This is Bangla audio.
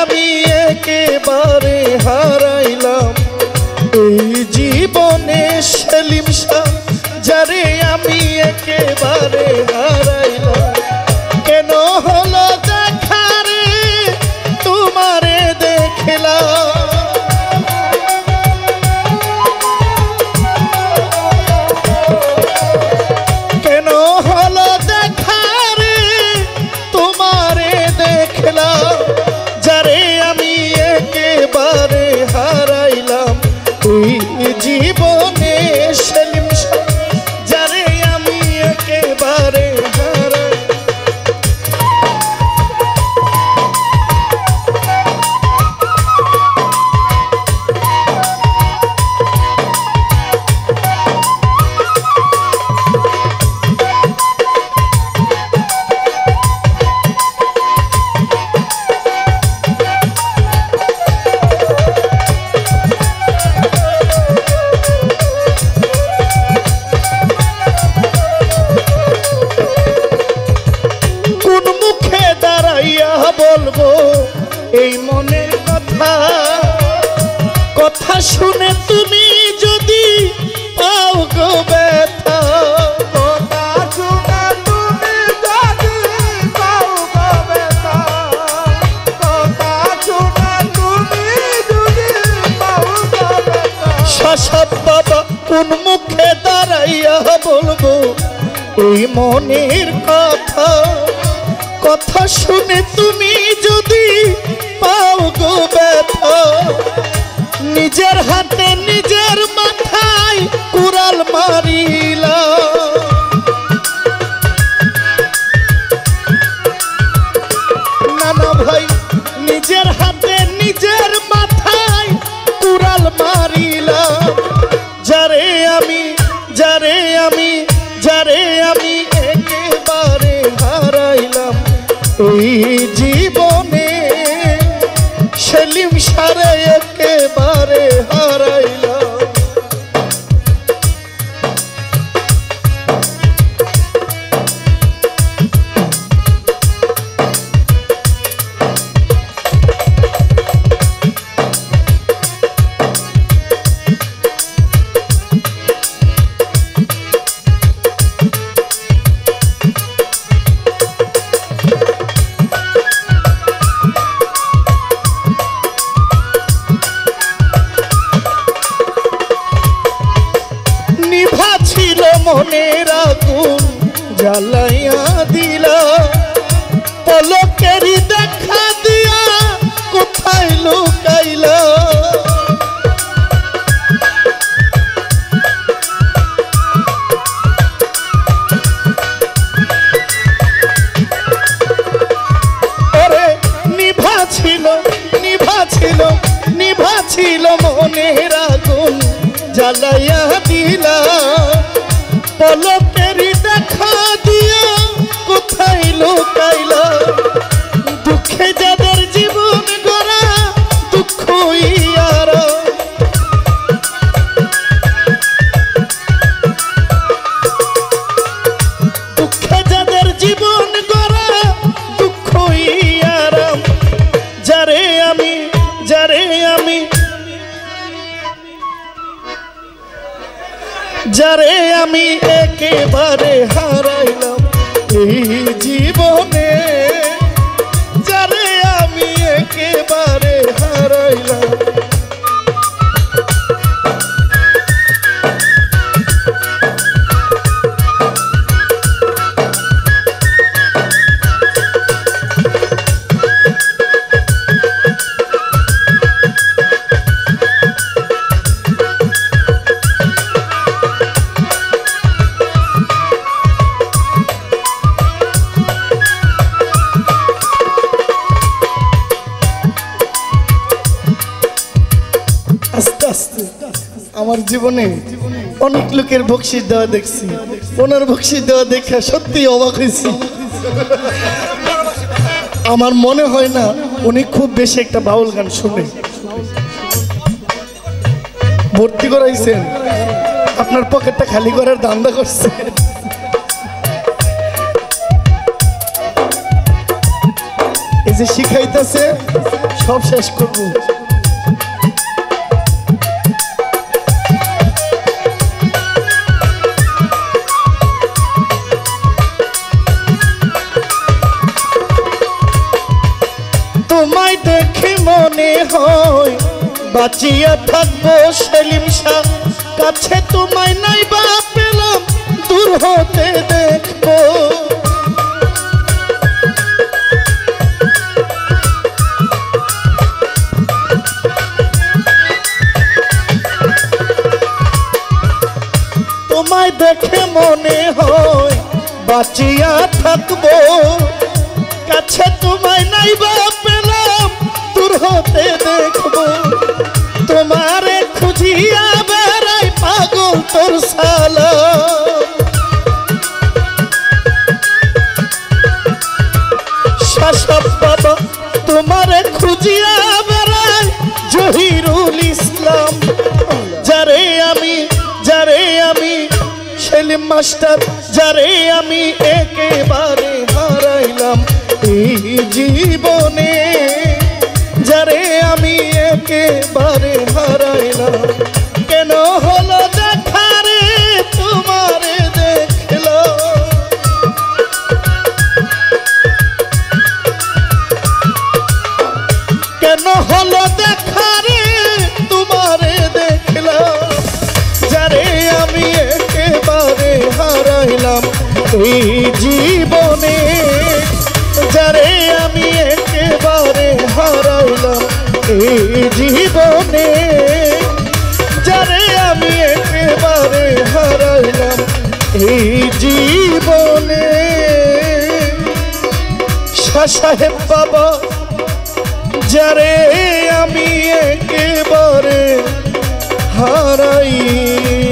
একেবারে হারাইলাম। এই জীবনে সেলিম যারে আমি একেবারে হারাইলাম। কেন হলো দেখারে তোমারে দেখলাম। কেন জীবনে বলব, এই মনের কথা। কথা শুনে তুমি যদি পাও গো মুখে দাঁড়াইয়া বলব, এই মনের কথা। কথা শুনে তুমি যদি পাও গো ব্যথা, নিজের হাতে নিজের মাথায় কুড়াল মারিলা। নানা ভাই, নিজের হাতে নিজের মাথায় কুড়াল মারিলাম যারে আমি যারে আমি যারে আমি জীবনে সেলিম সারে একেবারে হারাইলাম ছিল নিভা ছিল নিভা ছিল মনের আগুন জ্বালাইয়া দিলা একেবারে হারাইলাম। এই জীবনে আমার জীবনে অনেক লোকের বকশিস দেওয়া দেখছি। ওনার বকশিস দেওয়া দেখে সত্যি অবাক হয়েছি। আমার মনে হয় না উনি খুব বেশি একটা বাউল গান শুনে। ভর্তি করাইছেন। আপনার পকেটটা খালি করার দান্দা করছে। এই যে শিখাইতেছে, সব শেষ করব। বাঁচিয়া থাকব সেলিম শাহ। কাছে তোমায় নাই বা পেলাম, দূর হতে দেখব। তোমায় দেখে মনে হয় বাঁচিয়া থাকব। কাছে তোমায় নাই বা পেলাম, দূর হতে দেখব। বাবা তোমারে খুঁজিয়া বেড়াই জহিরুল ইসলাম। যারে আমি যারে আমি সেলিম মাস্টার, যারে আমি একেবারে হারাইলাম এই জীবনে। যারে আমি একেবারে হারাইলাম হলো দেখারে তোমারে দেখলাম। যারে আমি একেবারে হারাইলাম এই জীবনে। যারে আমি একেবারে হারাইলাম এই জীবনে। যারে আমি একেবারে হারাইলাম এই জীবনে। শাহ সাহেব বাবা যারে আমি একেবারে হারাইলাম।